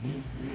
Hmm?